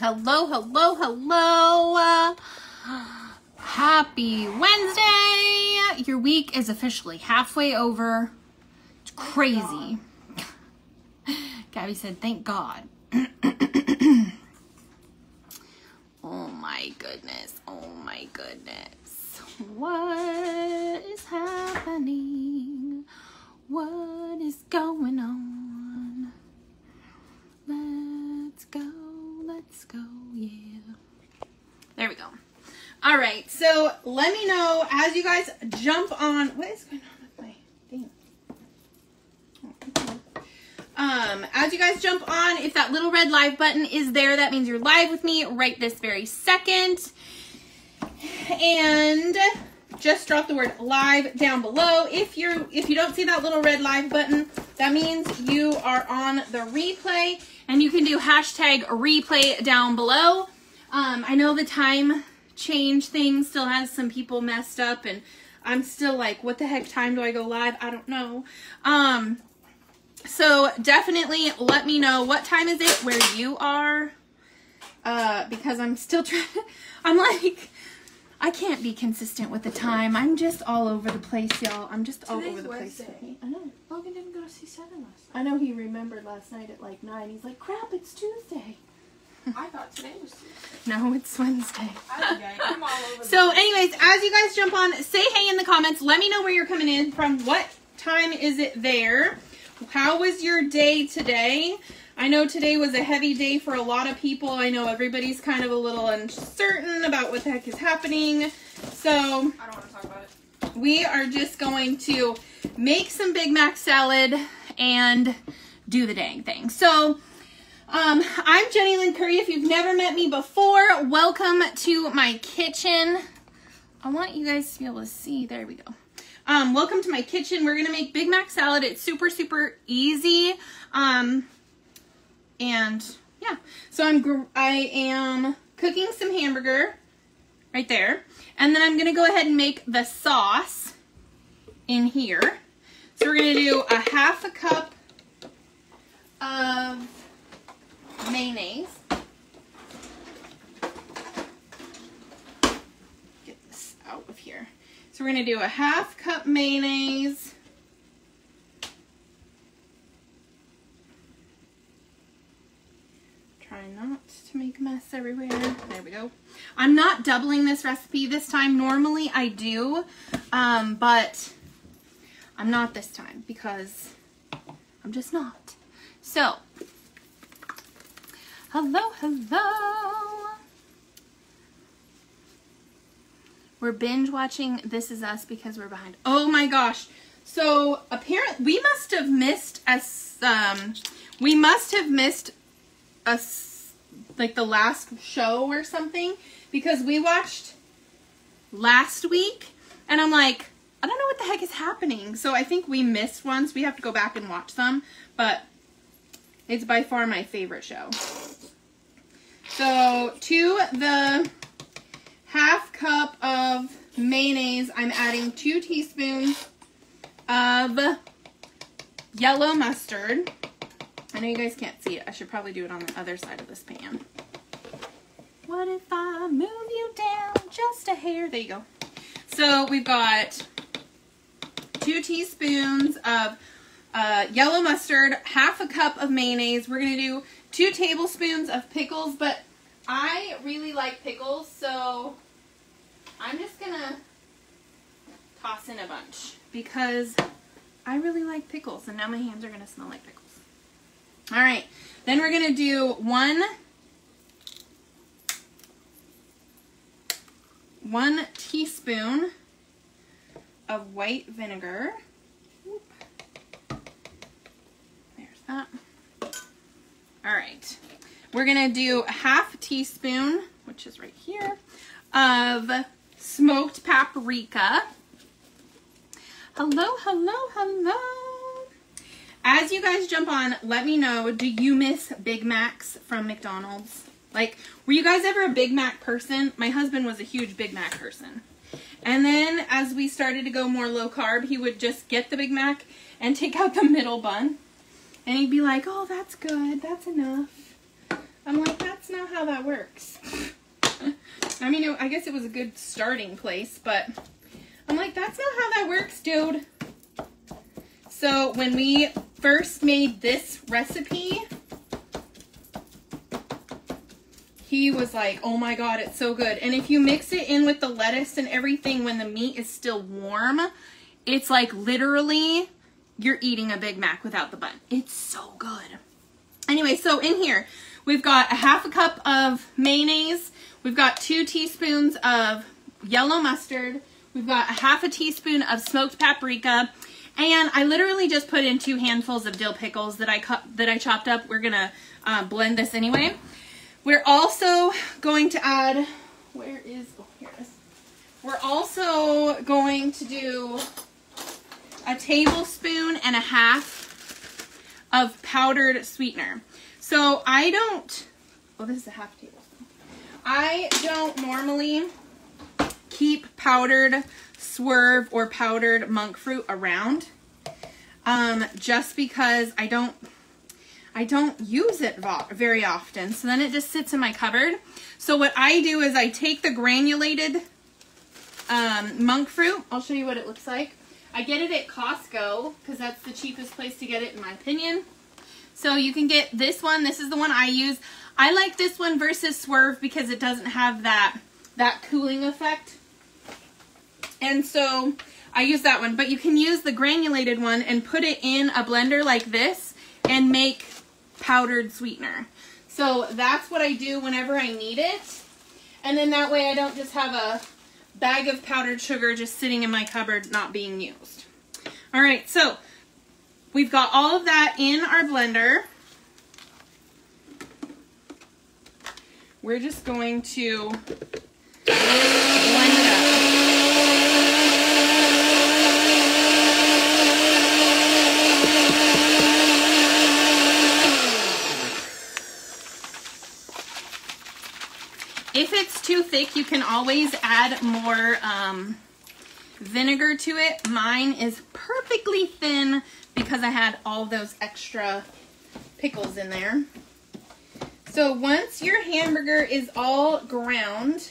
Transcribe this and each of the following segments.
Hello, hello, hello. Happy Wednesday. Your week is officially halfway over. It's crazy. Gabby said, thank God. oh my goodness. Oh my goodness. What is happening? What is going on? Let's go, let's go, yeah. There we go. All right, so let me know as you guys jump on. What is going on with my thing? Um, as you guys jump on, if that little red live button is there, that means you're live with me right this very second. And just drop the word live down below. If you're if you don't see that little red live button, that means you are on the replay and you can do hashtag replay down below. Um, I know the time change thing still has some people messed up and I'm still like, what the heck time do I go live? I don't know. Um, so definitely let me know what time is it where you are. Uh, because I'm still trying, to, I'm like, I can't be consistent with the time. I'm just all over the place, y'all. I'm just all over the Wednesday. place. I know. Logan didn't go to see Seven last night. I know he remembered last night at like 9. He's like, crap, it's Tuesday. I thought today was Tuesday. No, it's Wednesday. I okay. I'm all over. So, anyways, as you guys jump on, say hey in the comments. Let me know where you're coming in from. What time is it there? How was your day today? I know today was a heavy day for a lot of people. I know everybody's kind of a little uncertain about what the heck is happening. So, I don't want to talk about it. we are just going to make some Big Mac salad and do the dang thing. So, um, I'm Jenny Lynn Curry. If you've never met me before, welcome to my kitchen. I want you guys to be able to see. There we go. Um, welcome to my kitchen. We're gonna make Big Mac salad. It's super, super easy. Um, and yeah, so I'm I am cooking some hamburger right there, and then I'm gonna go ahead and make the sauce in here. So we're gonna do a half a cup of mayonnaise. Get this out of here. So we're gonna do a half cup mayonnaise. Try not to make a mess everywhere. There we go. I'm not doubling this recipe this time. Normally I do, um, but I'm not this time because I'm just not. So, hello, hello. We're binge watching This Is Us because we're behind. Oh my gosh. So apparently we must have missed us. Um, we must have missed us like the last show or something because we watched last week and I'm like, I don't know what the heck is happening. So I think we missed ones. We have to go back and watch them, but it's by far my favorite show. So to the half cup of mayonnaise, I'm adding two teaspoons of yellow mustard. I know you guys can't see it. I should probably do it on the other side of this pan. What if I move you down just a hair? There you go. So we've got two teaspoons of uh, yellow mustard, half a cup of mayonnaise. We're going to do two tablespoons of pickles, but I really like pickles, so I'm just going to toss in a bunch because I really like pickles, and now my hands are going to smell like pickles. All right, then we're going to do one, one teaspoon of white vinegar. Whoop. There's that. All right, we're going to do a half teaspoon, which is right here, of smoked paprika. Hello, hello, hello. As you guys jump on, let me know, do you miss Big Macs from McDonald's? Like, were you guys ever a Big Mac person? My husband was a huge Big Mac person. And then as we started to go more low carb, he would just get the Big Mac and take out the middle bun. And he'd be like, oh, that's good. That's enough. I'm like, that's not how that works. I mean, I guess it was a good starting place, but I'm like, that's not how that works, dude. So when we first made this recipe, he was like, oh my god, it's so good. And if you mix it in with the lettuce and everything when the meat is still warm, it's like literally you're eating a Big Mac without the bun. It's so good. Anyway, so in here, we've got a half a cup of mayonnaise. We've got two teaspoons of yellow mustard. We've got a half a teaspoon of smoked paprika. And I literally just put in two handfuls of dill pickles that I cut that I chopped up. We're gonna uh, blend this anyway. We're also going to add, where is, oh, here it is. We're also going to do a tablespoon and a half of powdered sweetener. So I don't, well, this is a half tablespoon. I don't normally keep powdered swerve or powdered monk fruit around um, just because I don't I don't use it very often. So then it just sits in my cupboard. So what I do is I take the granulated um, monk fruit. I'll show you what it looks like. I get it at Costco because that's the cheapest place to get it in my opinion. So you can get this one. This is the one I use. I like this one versus Swerve because it doesn't have that, that cooling effect. And so I use that one. But you can use the granulated one and put it in a blender like this and make powdered sweetener. So that's what I do whenever I need it. And then that way I don't just have a bag of powdered sugar just sitting in my cupboard not being used. All right, so we've got all of that in our blender. We're just going to blend it up. If too thick, you can always add more um, vinegar to it. Mine is perfectly thin because I had all those extra pickles in there. So once your hamburger is all ground,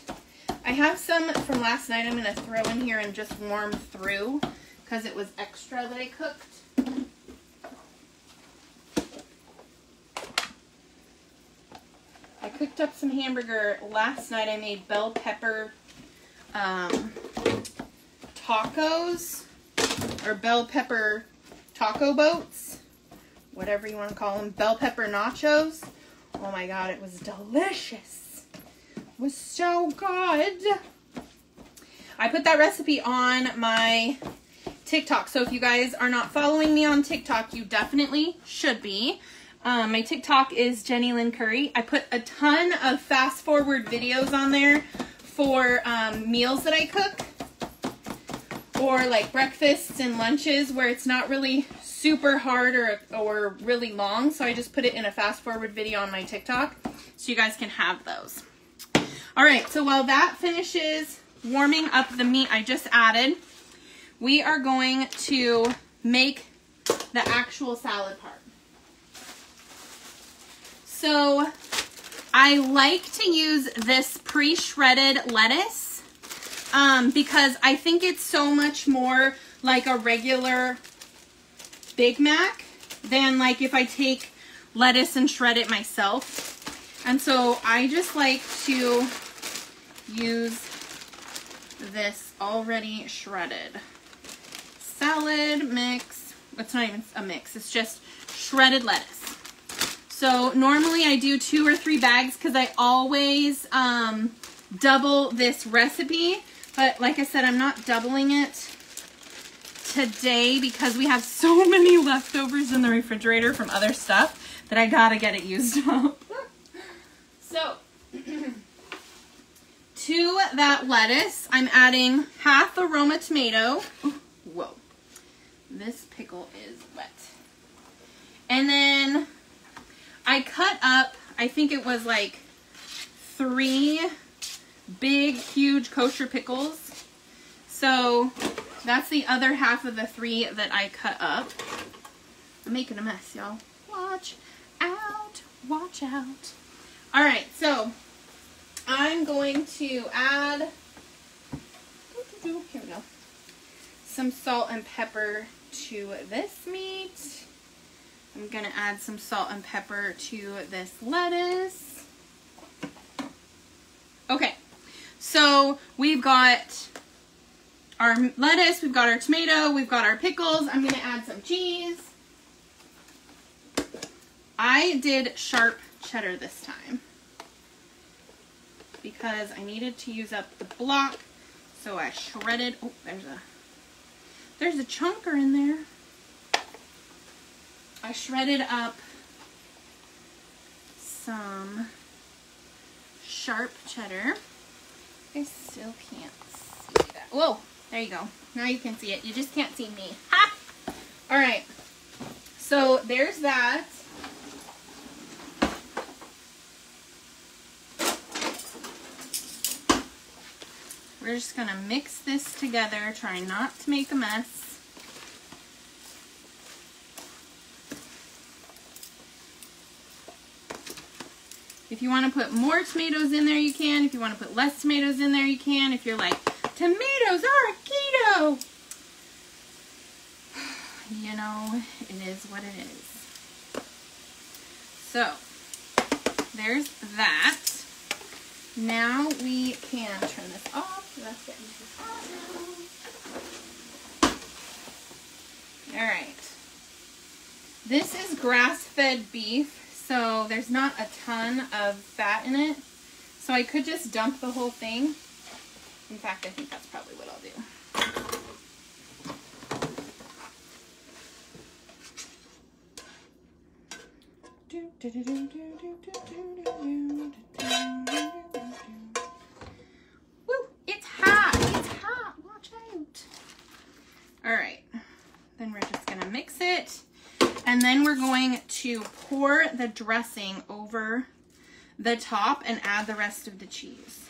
I have some from last night I'm going to throw in here and just warm through because it was extra that I cooked. I cooked up some hamburger last night. I made bell pepper um, tacos or bell pepper taco boats, whatever you want to call them, bell pepper nachos. Oh my god, it was delicious. It was so good. I put that recipe on my TikTok. So if you guys are not following me on TikTok, you definitely should be. Um, my TikTok is Jenny Lynn Curry. I put a ton of fast forward videos on there for um, meals that I cook or like breakfasts and lunches where it's not really super hard or, or really long. So I just put it in a fast forward video on my TikTok so you guys can have those. All right, so while that finishes warming up the meat I just added, we are going to make the actual salad part. So I like to use this pre-shredded lettuce um, because I think it's so much more like a regular Big Mac than like if I take lettuce and shred it myself. And so I just like to use this already shredded salad mix. It's not even a mix. It's just shredded lettuce. So normally I do two or three bags because I always um, double this recipe. But like I said, I'm not doubling it today because we have so many leftovers in the refrigerator from other stuff that I gotta get it used up. so, to that lettuce, I'm adding half a Roma tomato. Whoa, this pickle is wet. And then I cut up, I think it was like three big, huge kosher pickles. So that's the other half of the three that I cut up. I'm making a mess, y'all. Watch out. Watch out. All right, so I'm going to add, here we go, some salt and pepper to this meat. I'm gonna add some salt and pepper to this lettuce. Okay, so we've got our lettuce, we've got our tomato, we've got our pickles. I'm gonna add some cheese. I did sharp cheddar this time because I needed to use up the block. So I shredded, oh, there's a, there's a chunker in there. I shredded up some sharp cheddar. I still can't see that. Whoa, there you go. Now you can see it. You just can't see me. Ha! All right. So there's that. We're just gonna mix this together, try not to make a mess. If you want to put more tomatoes in there, you can. If you want to put less tomatoes in there, you can. If you're like, tomatoes are a keto, you know, it is what it is. So, there's that. Now we can turn this off. All right. This is grass-fed beef, so there's not a ton of fat in it. So I could just dump the whole thing. In fact, I think that's probably what I'll do. Woo! It's hot! It's hot! Watch out! Alright, then we're just gonna mix it. And then we're going to pour the dressing over the top and add the rest of the cheese.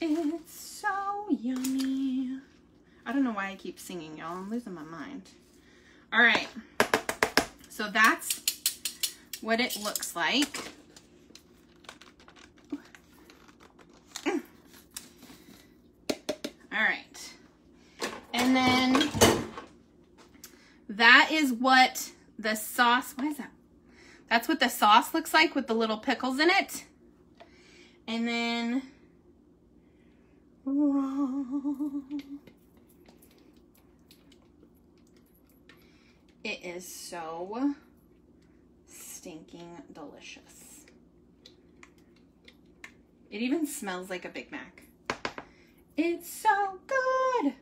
It's so yummy. I don't know why I keep singing, y'all. I'm losing my mind. All right. So that's what it looks like. All right. And then that is what the sauce, why is that? That's what the sauce looks like with the little pickles in it. And then, it is so stinking delicious. It even smells like a Big Mac. It's so good.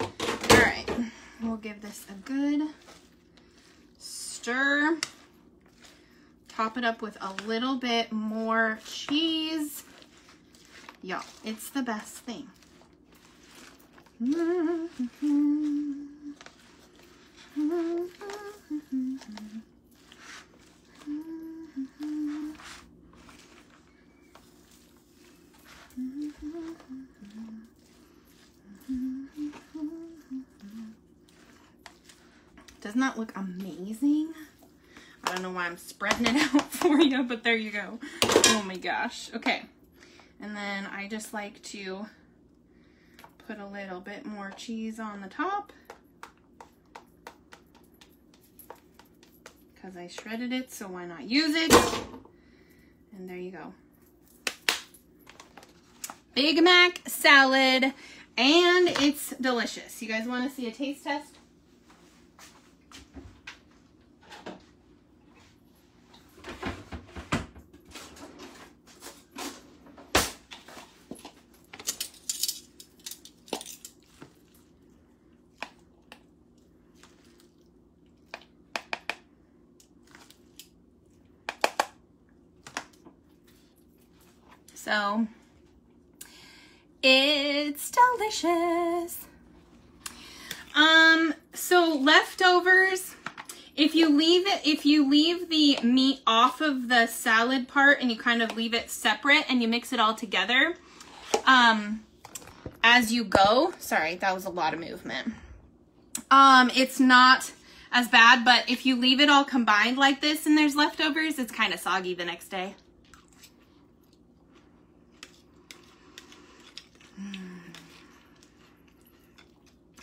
All right, we'll give this a good stir. Top it up with a little bit more cheese. Y'all, it's the best thing. Doesn't that look amazing? I don't know why I'm spreading it out for you, but there you go. Oh my gosh. Okay. And then I just like to put a little bit more cheese on the top. Because I shredded it, so why not use it? And there you go. Big Mac salad, and it's delicious. You guys want to see a taste test? So it's delicious. Um, so leftovers, if you leave it, if you leave the meat off of the salad part and you kind of leave it separate and you mix it all together, um, as you go, sorry, that was a lot of movement. Um, it's not as bad, but if you leave it all combined like this and there's leftovers, it's kind of soggy the next day.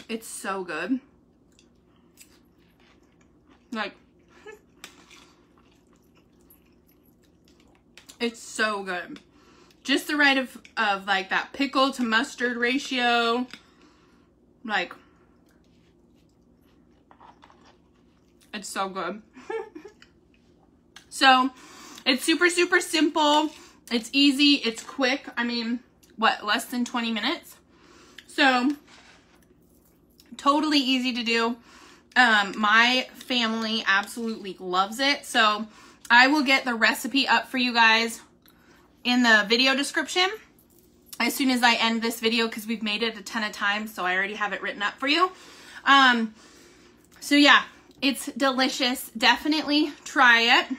It's so good. Like, it's so good. Just the right of, of like that pickle to mustard ratio. Like, it's so good. so, it's super, super simple. It's easy. It's quick. I mean, what, less than 20 minutes? So, totally easy to do. Um, my family absolutely loves it. So, I will get the recipe up for you guys in the video description as soon as I end this video because we've made it a ton of times, so I already have it written up for you. Um, so yeah, it's delicious. Definitely try it.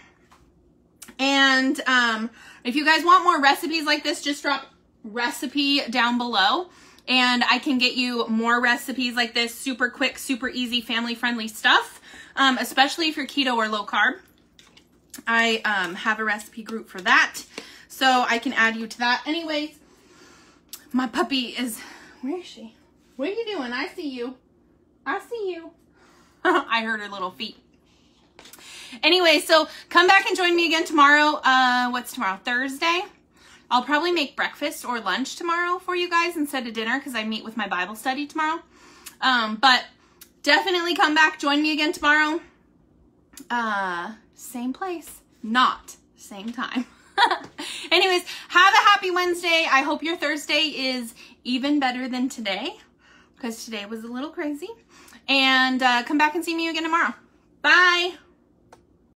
And um, if you guys want more recipes like this, just drop recipe down below and I can get you more recipes like this, super quick, super easy, family-friendly stuff, um, especially if you're keto or low carb. I um, have a recipe group for that, so I can add you to that. Anyways, my puppy is, where is she? What are you doing? I see you. I see you. I heard her little feet. Anyway, so come back and join me again tomorrow. Uh, what's tomorrow? Thursday? I'll probably make breakfast or lunch tomorrow for you guys instead of dinner because I meet with my Bible study tomorrow. Um, but definitely come back. Join me again tomorrow. Uh, same place, not same time. Anyways, have a happy Wednesday. I hope your Thursday is even better than today because today was a little crazy. And uh, come back and see me again tomorrow. Bye.